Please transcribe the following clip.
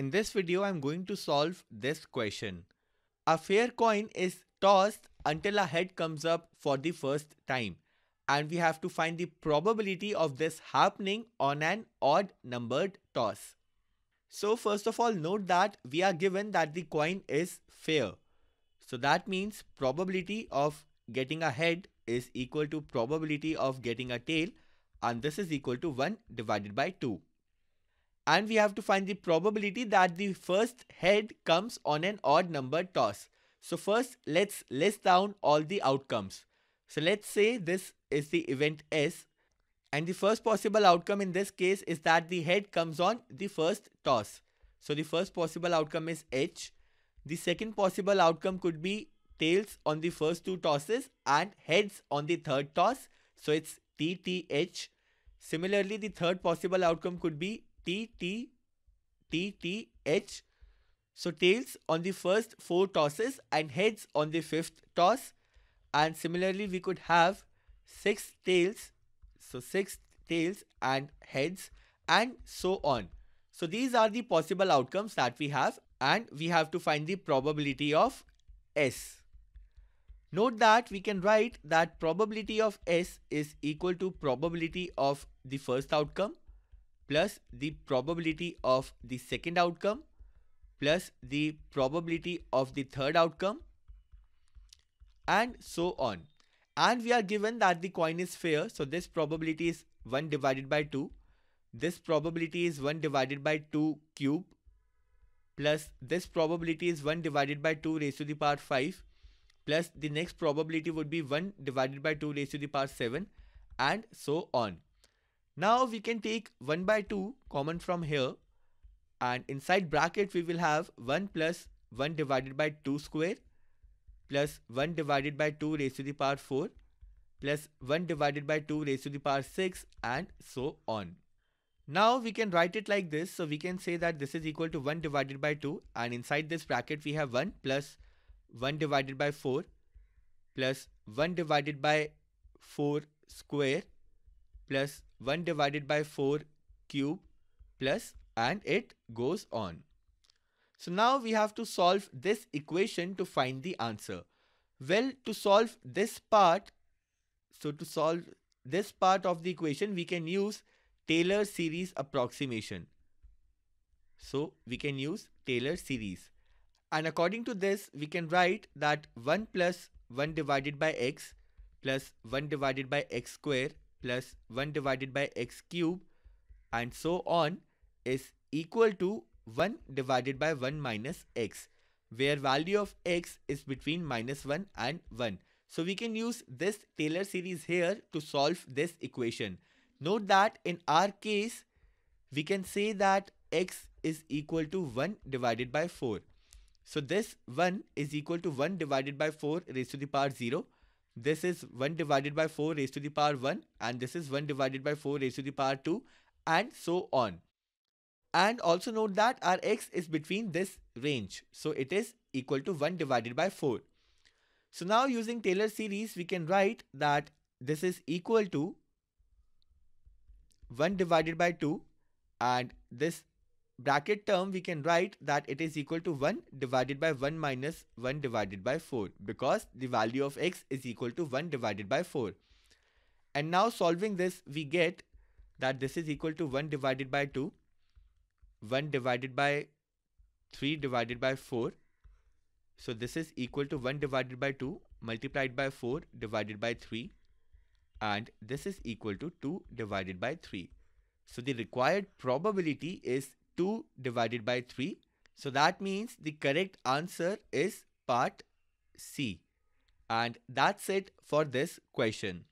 In this video, I'm going to solve this question. A fair coin is tossed until a head comes up for the first time and we have to find the probability of this happening on an odd numbered toss. So first of all note that we are given that the coin is fair. So that means probability of getting a head is equal to probability of getting a tail and this is equal to 1 divided by 2. And we have to find the probability that the first head comes on an odd number toss. So first let's list down all the outcomes. So let's say this is the event S and the first possible outcome in this case is that the head comes on the first toss. So the first possible outcome is H. The second possible outcome could be tails on the first two tosses and heads on the third toss. So it's TTH. Similarly, the third possible outcome could be TTTTH. So tails on the first four tosses and heads on the fifth toss. And similarly, we could have six tails. So six tails and heads and so on. So these are the possible outcomes that we have and we have to find the probability of S. Note that we can write that probability of S is equal to probability of the first outcome plus the probability of the second outcome plus the probability of the third outcome and so on. And we are given that the coin is fair. So this probability is 1 divided by 2. This probability is 1 divided by 2 cube plus this probability is 1 divided by 2 raised to the power 5 plus the next probability would be 1 divided by 2 raised to the power 7 and so on. Now we can take 1 by 2 common from here and inside bracket we will have 1 plus 1 divided by 2 square plus 1 divided by 2 raised to the power 4 plus 1 divided by 2 raised to the power 6 and so on. Now we can write it like this. So we can say that this is equal to 1 divided by 2 and inside this bracket we have 1 plus 1 divided by 4 plus 1 divided by 4 square plus 1 divided by 4 cube plus and it goes on. So now we have to solve this equation to find the answer. Well, to solve this part, so to solve this part of the equation, we can use Taylor series approximation. So we can use Taylor series. And according to this, we can write that 1 plus 1 divided by x plus 1 divided by x square plus 1 divided by x cube and so on is equal to 1 divided by 1 minus x where value of x is between minus 1 and 1. So we can use this Taylor series here to solve this equation. Note that in our case, we can say that x is equal to 1 divided by 4. So this 1 is equal to 1 divided by 4 raised to the power 0. This is 1 divided by 4 raised to the power 1 and this is 1 divided by 4 raised to the power 2 and so on. And also note that our x is between this range. So it is equal to 1 divided by 4. So now using Taylor series, we can write that this is equal to 1 divided by 2 and this bracket term we can write that it is equal to 1 divided by 1 minus 1 divided by 4 because the value of x is equal to 1 divided by 4. And now solving this we get that this is equal to 1 divided by 2 1 divided by 3 divided by 4. So this is equal to 1 divided by 2 multiplied by 4 divided by 3 and this is equal to 2 divided by 3. So the required probability is 2 divided by 3. So that means the correct answer is part C. And that's it for this question.